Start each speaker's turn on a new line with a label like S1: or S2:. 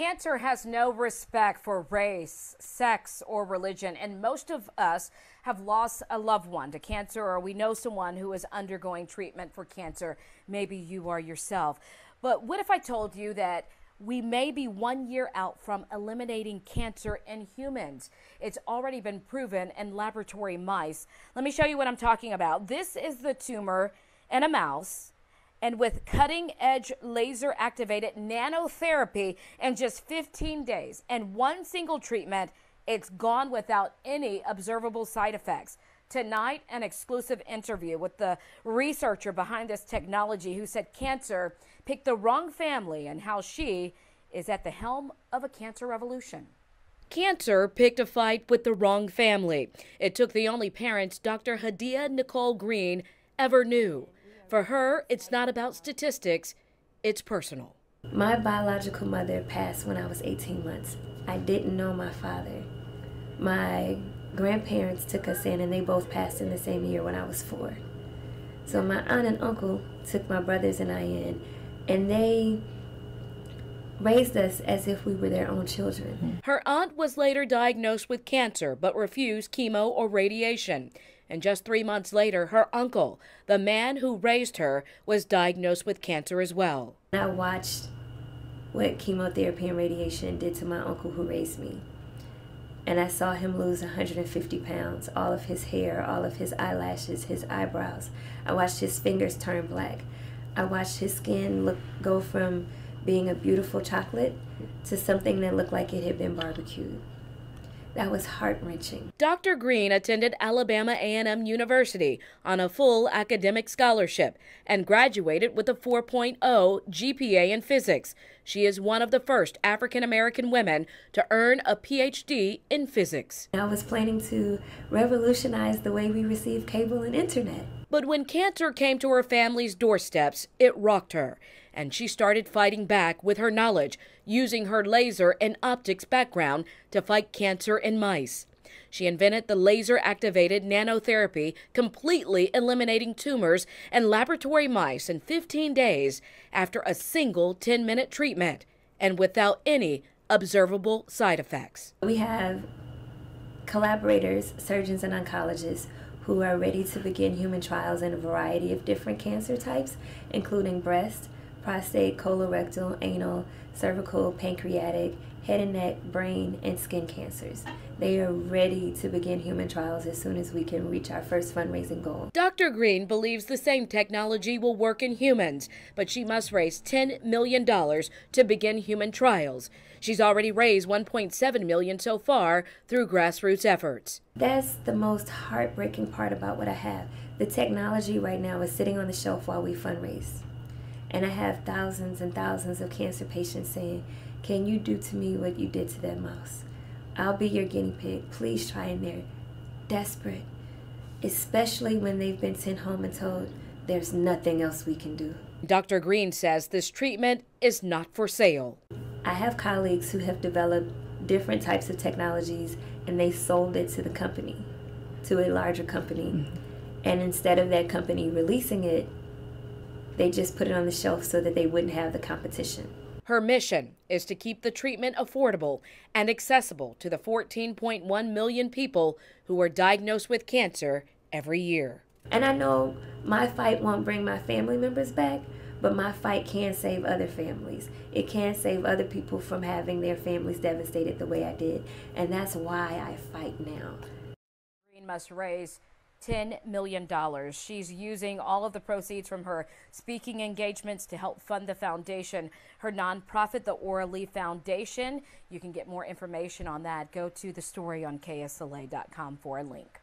S1: Cancer has no respect for race, sex, or religion, and most of us have lost a loved one to cancer, or we know someone who is undergoing treatment for cancer. Maybe you are yourself. But what if I told you that we may be one year out from eliminating cancer in humans? It's already been proven in laboratory mice. Let me show you what I'm talking about. This is the tumor in a mouse and with cutting edge laser activated nanotherapy in just 15 days and one single treatment, it's gone without any observable side effects. Tonight, an exclusive interview with the researcher behind this technology who said cancer picked the wrong family and how she is at the helm of a cancer revolution. Cancer picked a fight with the wrong family. It took the only parents Dr. Hadiyah-Nicole Green ever knew. For her, it's not about statistics, it's personal.
S2: My biological mother passed when I was 18 months. I didn't know my father. My grandparents took us in and they both passed in the same year when I was four. So my aunt and uncle took my brothers and I in and they raised us as if we were their own children.
S1: Her aunt was later diagnosed with cancer but refused chemo or radiation. And just three months later, her uncle, the man who raised her, was diagnosed with cancer as well.
S2: I watched what chemotherapy and radiation did to my uncle who raised me. And I saw him lose 150 pounds, all of his hair, all of his eyelashes, his eyebrows. I watched his fingers turn black. I watched his skin look go from being a beautiful chocolate to something that looked like it had been barbecued. That was heart-wrenching.
S1: Dr. Green attended Alabama A&M University on a full academic scholarship and graduated with a 4.0 GPA in physics. She is one of the first African American women to earn a PhD in physics.
S2: I was planning to revolutionize the way we receive cable and internet.
S1: But when cancer came to her family's doorsteps, it rocked her, and she started fighting back with her knowledge, using her laser and optics background to fight cancer in mice. She invented the laser activated nanotherapy, completely eliminating tumors in laboratory mice in 15 days after a single 10 minute treatment and without any observable side effects.
S2: We have collaborators, surgeons, and oncologists who are ready to begin human trials in a variety of different cancer types, including breast, prostate, colorectal, anal, cervical, pancreatic, head and neck, brain, and skin cancers. They are ready to begin human trials as soon as we can reach our first fundraising goal.
S1: Dr. Green believes the same technology will work in humans, but she must raise $10 million to begin human trials. She's already raised 1.7 million so far through grassroots efforts.
S2: That's the most heartbreaking part about what I have. The technology right now is sitting on the shelf while we fundraise. And I have thousands and thousands of cancer patients saying, Can you do to me what you did to that mouse? I'll be your guinea pig. Please try. And they're desperate, especially when they've been sent home and told there's nothing else we can do.
S1: Dr. Green says this treatment is not for sale.
S2: I have colleagues who have developed different types of technologies and they sold it to the company, to a larger company. Mm-hmm. And instead of that company releasing it, they just put it on the shelf so that they wouldn't have the competition.
S1: Her mission is to keep the treatment affordable and accessible to the 14.1 million people who are diagnosed with cancer every year.
S2: And I know my fight won't bring my family members back, but my fight can save other families. It can save other people from having their families devastated the way I did. And that's why I fight now.
S1: Green must raise $10 million. She's using all of the proceeds from her speaking engagements to help fund the foundation, her nonprofit, the Ora Lee Foundation. You can get more information on that. Go to the story on KSLA.com for a link.